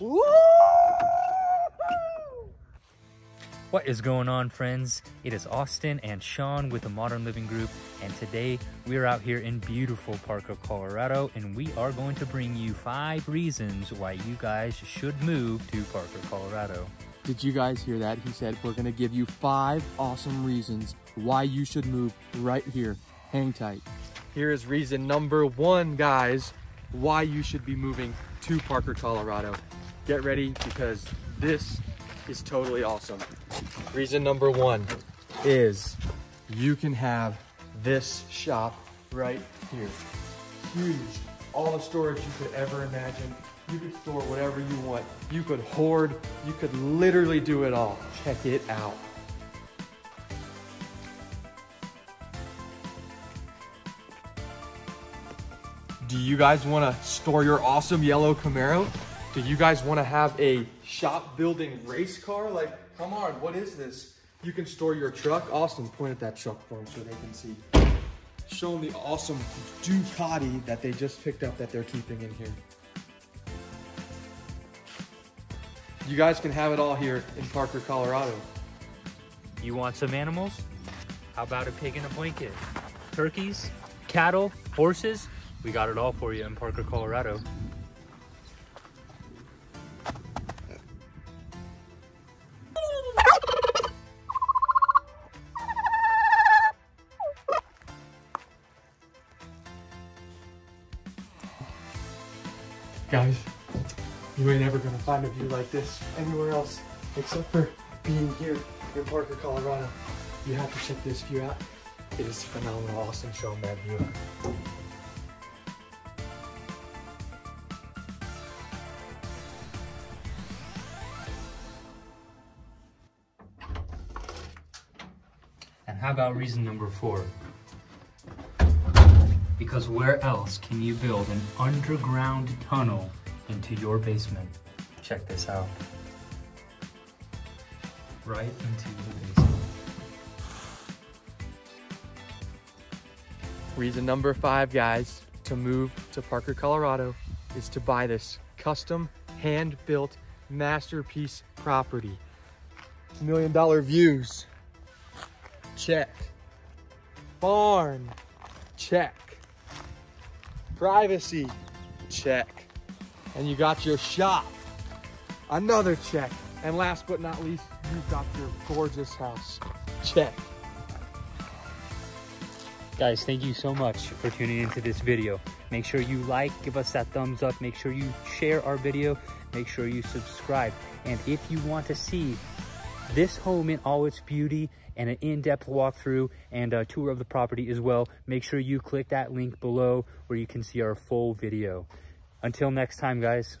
What is going on friends? It is Austin and Sean with the Modern Living Group and today we are out here in beautiful Parker, Colorado and we are going to bring you five reasons why you guys should move to Parker, Colorado. Did you guys hear that? He said we're gonna give you five awesome reasons why you should move right here. Hang tight. Here is reason number one, guys, why you should be moving to Parker, Colorado. Get ready because this is totally awesome. Reason number one is you can have this shop right here. Huge, all the storage you could ever imagine. You could store whatever you want. You could hoard, you could literally do it all. Check it out. Do you guys want to store your awesome yellow Camaro? Do you guys want to have a shop building race car? Like, come on, what is this? You can store your truck. Austin, point at that truck for them so they can see. Show them the awesome Ducati that they just picked up that they're keeping in here. You guys can have it all here in Parker, Colorado. You want some animals? How about a pig in a blanket? Turkeys, cattle, horses? We got it all for you in Parker, Colorado. Guys, you ain't ever gonna find a view like this anywhere else except for being here in Parker, Colorado. You have to check this view out. It is phenomenal. Austin, show them that view. And how about reason number four? Because where else can you build an underground tunnel into your basement? Check this out. Right into the basement. Reason number five, guys, to move to Parker, Colorado is to buy this custom hand-built masterpiece property. Million dollar views. Check. Barn. Check. Privacy. Check. And you got your shop. Another check. And last but not least, you've got your gorgeous house. Check. Guys, thank you so much for tuning into this video. Make sure you like, give us that thumbs up, make sure you share our video, make sure you subscribe. And if you want to see this home in all its beauty and an in-depth walkthrough and a tour of the property as well, make sure you click that link below where you can see our full video. Until next time, guys.